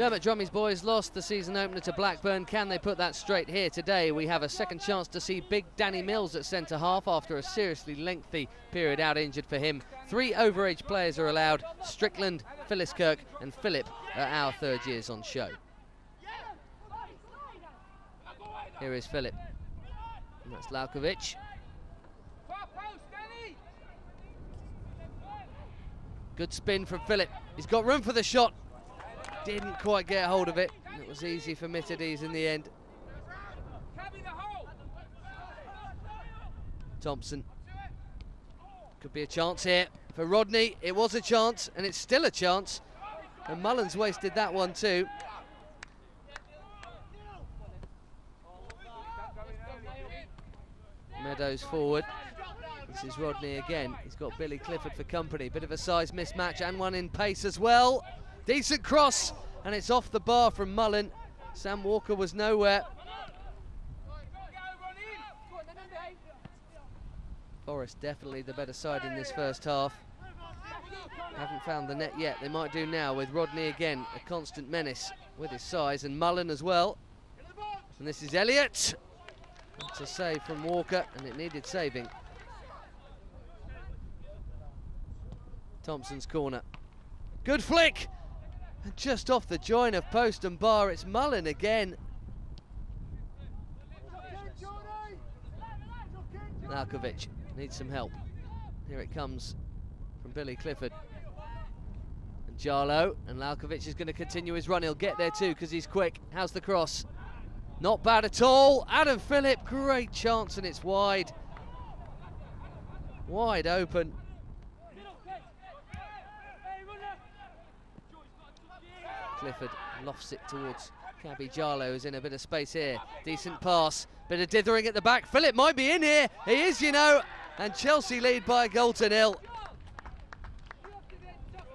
Dermot Drummy's boys lost the season opener to Blackburn. Can they put that straight here today? We have a second chance to see big Danny Mills at centre half after a seriously lengthy period out injured for him. Three overage players are allowed Strickland, Philliskirk, and Phillip are our third years on show. Here is Phillip. And that's Lalkovic. Good spin from Phillip. He's got room for the shot. Didn't quite get a hold of it. It was easy for Mitadies in the end. Thompson. Could be a chance here for Rodney. It was a chance, and it's still a chance. And Mullins wasted that one too. Meadows forward. This is Rodney again. He's got Billy Clifford for company. Bit of a size mismatch and one in pace as well. Decent cross, and it's off the bar from Mullen. Sam Walker was nowhere. Forest definitely the better side in this first half. Haven't found the net yet. They might do now with Rodney again, a constant menace with his size, and Mullen as well. And this is Elliott. That's a save from Walker, and it needed saving. Thompson's corner. Good flick! And just off the join of post and bar, it's Mullen again. Malkovich needs some help. Here it comes from Billy Clifford. And Djalo, and Lalkovic is going to continue his run. He'll get there too because he's quick. How's the cross? Not bad at all. Adam Phillip, great chance and it's wide. Wide open. Clifford lofts it towards Cabby Djalo, who's in a bit of space here. Decent pass, bit of dithering at the back. Phillip might be in here. He is, you know. And Chelsea lead by a goal to nil.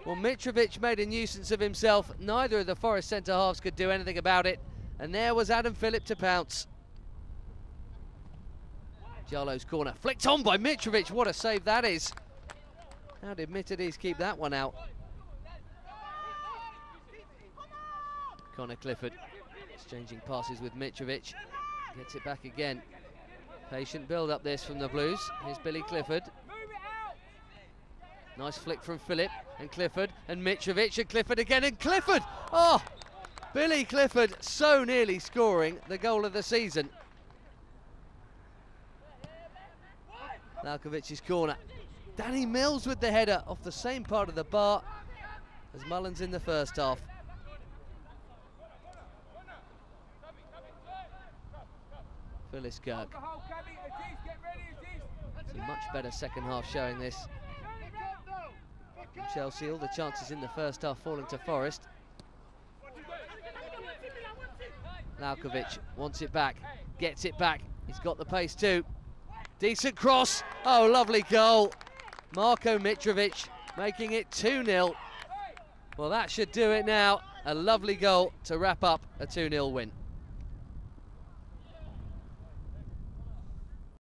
Well, Mitrovic made a nuisance of himself. Neither of the Forest centre halves could do anything about it. And there was Adam Phillip to pounce. Djalo's corner, flicked on by Mitrovic. What a save that is. How did Mitadies keep that one out? Conor Clifford exchanging passes with Mitrovic. Gets it back again. Patient build up this from the Blues. Here's Billy Clifford. Nice flick from Phillip and Clifford and Mitrovic and Clifford again and Clifford! Oh! Billy Clifford so nearly scoring the goal of the season. Lalkovic's corner. Danny Mills with the header off the same part of the bar as Mullins in the first half. Philliskirk. It's a much better second half showing this. Chelsea, all the chances in the first half falling to Forest. Lalkovic wants it back, gets it back. He's got the pace too. Decent cross. Oh, lovely goal. Marko Mitrovic making it 2-0. Well, that should do it now. A lovely goal to wrap up a 2-0 win.